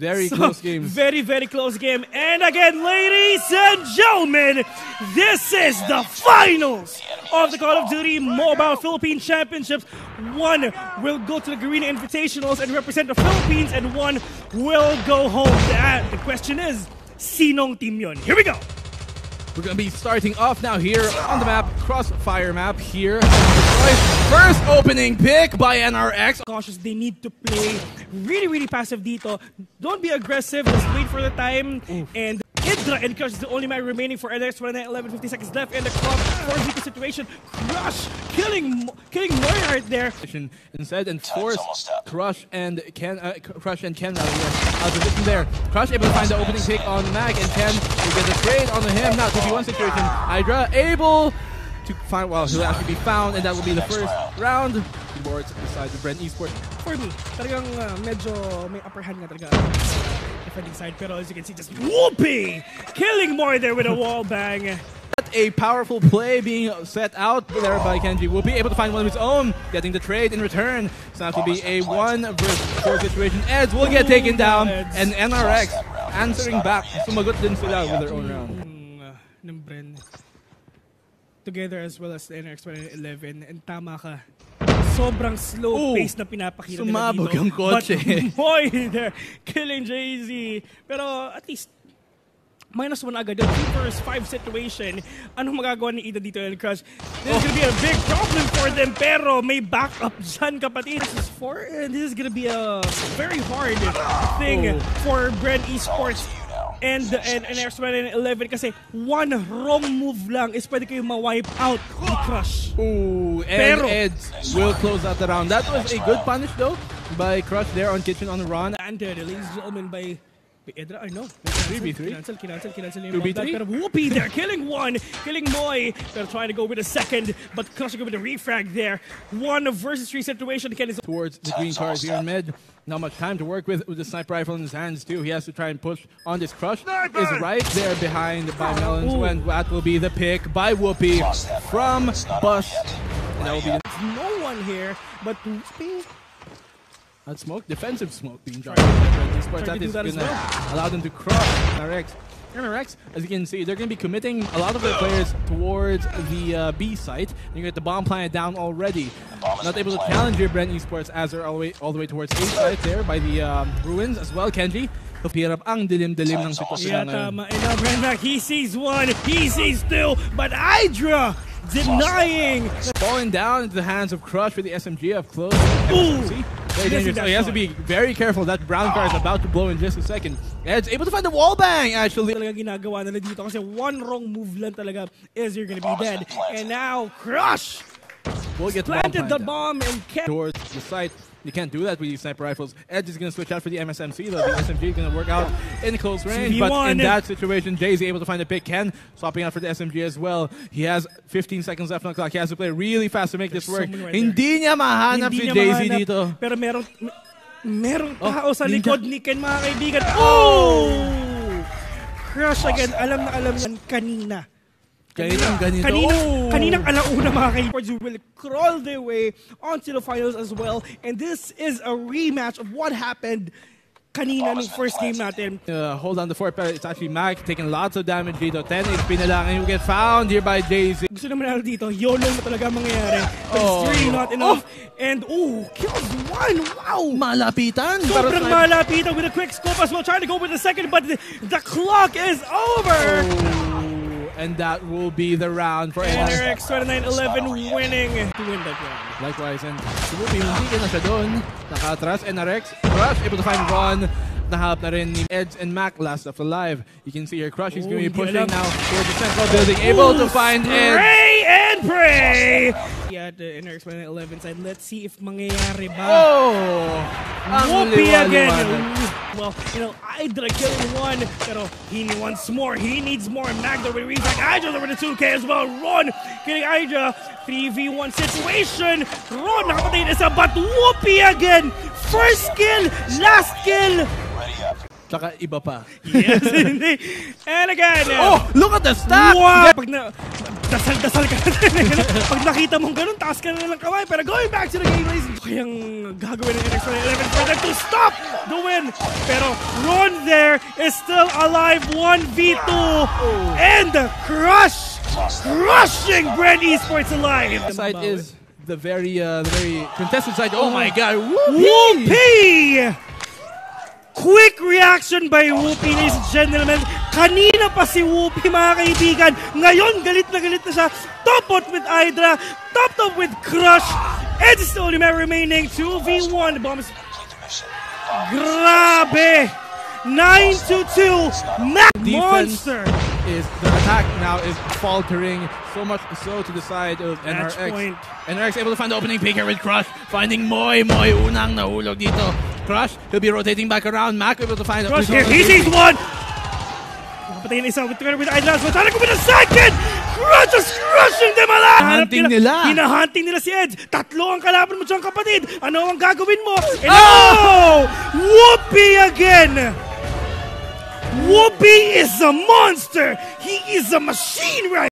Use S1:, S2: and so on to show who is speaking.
S1: Very
S2: So,
S1: close game.
S2: Very, very close game. And again, ladies and gentlemen, this is the finals of the Call of Duty Mobile Philippine Championships. One will go to the Garena Invitationals and represent the Philippines, and one will go home. And the question is, sinong team yun? Here we go.
S1: We're gonna be starting off now here on the map, Crossfire map here. First opening pick by NRX.
S2: cautious. They need to play really, really passive dito. Don't be aggressive. Just wait for the time. And and And crush is the only man remaining for NX 11, 50 seconds left in the clock. 4 situation. Crush killing Mo- killing Moy right there.
S1: instead and force Crush and Ken uh, Crush and Ken rather yes, out of position there. Crush able to find the opening pick on Mag and Ken will get the trade on him. Now 2v1 situation. Hydra able to find well he'll actually be found and that will be the first round. Boards beside the Bren Esports.
S2: For me, talagang uh, medyo may upper hand nga talaga uh, defending side. Pero as you can see, just whooping! Killing Moy there with a wall bang.
S1: A powerful play being set out there by Kenji. Will be able to find one of his own, getting the trade in return. It's not to be a one versus four situation. Eds will get taken down, and NRX answering back. Sumagot din sila with their own round.
S2: ng, uh, ng Bren together as well as the NRX 11 and tama ka sobrang slow
S1: Ooh,
S2: pace na pinapakita
S1: sumabog
S2: nila dito.
S1: ang kotse.
S2: But boy, they're killing Jay-Z. Pero at least minus one agad. The versus five situation. Anong magagawa ni Ida dito and Crush? This is gonna be a big problem for them. Pero may backup dyan, kapatid. This is four, and this is gonna be a very hard thing
S1: Oh.
S2: for Brent Esports and the and, and X-Men 11 kasi one wrong move lang is pwede kayo ma-wipe out ni Crush.
S1: Ooh, and
S2: Pero-
S1: Eds will close out the round. That was a good punish though by Crush there on Kitchen on the run.
S2: And uh, ladies and gentlemen, by by Edra, I know.
S1: 3v3?
S2: Kinancel, kinancel, kinancel yung
S1: 2v3?
S2: bomb Whoopi there, killing one, killing Moy they're trying to go with a second, but Crush go with a refrag there. One versus three situation. Ken is
S1: towards the green cars here in mid. Not much time to work with with the sniper rifle in his hands too. He has to try and push on this crush. Is right there behind by Melons
S2: Ooh.
S1: when that will be the pick by Whoopi from Bust And that will be
S2: no one here, but Whoopi.
S1: That smoke, defensive smoke being dropped. These sports
S2: Trying to
S1: that
S2: do
S1: is
S2: that as
S1: gonna
S2: well.
S1: allow them to cross NRX. NRX, as you can see, they're going to be committing a lot of their players towards the uh, B site. And You get the bomb planet down already. Not able to challenge your Bren Esports as they're all the way, all the way towards A site there by the um, ruins as well. Kenji, kapirap ang dilim-dilim ng sitwasyon
S2: Yeah,
S1: ngayon.
S2: tama. And now Brennak, he sees one, he sees two, but Hydra denying.
S1: Falling down into the hands of Crush with the SMG up close.
S2: Ooh.
S1: See? Very dangerous.
S2: that
S1: So he has to be very careful. That brown car is about to blow in just a second. Ed's able to find the wall bang, actually.
S2: talaga ginagawa nila dito kasi one wrong move lang talaga is you're gonna be dead. And now, Crush
S1: We'll get
S2: planted the bomb and kept
S1: towards the site. You can't do that with these sniper rifles. Edge is going to switch out for the MSMC, though. The SMG is going to work out in close range. But in that situation, Jay is able to find a pick. Ken swapping out for the SMG as well. He has 15 seconds left on the clock. He has to play really fast to make this work.
S2: right
S1: Hindi niya mahanap
S2: Hindi
S1: si Jay-Z dito.
S2: Pero meron, me- merong
S1: Oh,
S2: tao sa likod ni Ken, mga kaibigan. Oh! oh! Crush again. Alam na alam yan kanina.
S1: Kaninang ganito.
S2: Kaninang,
S1: Oh!
S2: kaninang alauna mga who will crawl their way onto the finals as well. And this is a rematch of what happened kanina nung first game natin.
S1: Uh, hold on the fort, but it's actually Mac taking lots of damage dito. 10 HP na lang, and you get found here by Jay-Z.
S2: Gusto naman natin dito, YOLO na talaga ang mangyayari. But
S1: Oh.
S2: it's really not enough. And, oh, kills one. Wow.
S1: Malapitan.
S2: Sobrang
S1: Pero-
S2: malapitan with a quick scope as well. Trying to go with the second, but the, the clock is over.
S1: Oh, and that will be the round for NRX.
S2: NRX 29-11 winning to win that round.
S1: Likewise, and Subupi, hindi na siya doon. Nakatras, NRX, Crush, able to find Ron. Nahalap na rin ni Eds and Mac last of alive. You can see here, Crush is going to be pushing now towards the central building. Able to find Eds.
S2: Pray and pray! Yeah, the NRX 29-11 side. Let's see if mangyayari ba.
S1: Oh!
S2: Whoopi again. Well, you know, Hydra killing one, pero he wants more. He needs more. Magda with refract. Hydra over the 2K as well. Ron killing Hydra. 3v1 situation. Ron nakapatay na isa, but Whoopi again. First kill, last kill.
S1: Tsaka iba pa.
S2: Yes. And again.
S1: Oh! Look at the stat!
S2: Wow! Pag na, Dasal-dasal ka na eh? Pag nakita mong ganun, taas ka na ng kamay. Pero going back to the game, ladies. Kayang gagawin ng NX 11 for them to stop the win. Pero Ron there is still alive. 1v2. And Crush crushing Brand Esports alive.
S1: side is the very, uh, the very contested side. Oh my god,
S2: Whoopi! Quick reaction by Whoopi, ladies and gentlemen. Kanina pa si Whoopi, mga kaibigan. Ngayon, galit na galit na siya. Top out with Hydra. Top top with Crush. And it's the only man remaining. 2v1. The bomb is... Grabe! 9 to 2. Mac Monster.
S1: is the attack now is faltering so much so to the side of
S2: Match
S1: NRX.
S2: point.
S1: NRX able to find the opening pick here with Crush, finding Moy. Moy unang nahulog dito. Crush, he'll be rotating back around. Mac able to find
S2: Crush here. He sees one. Napatayin isa with together with Hydra. So trying to go with a second. Crush is crushing them alive.
S1: Hunting nila.
S2: Hinahunting nila si Edge. Tatlo ang kalaban mo dyan kapatid. Ano ang gagawin mo? Oh! And oh! Whoopi again. Whoopi is a monster. He is a machine right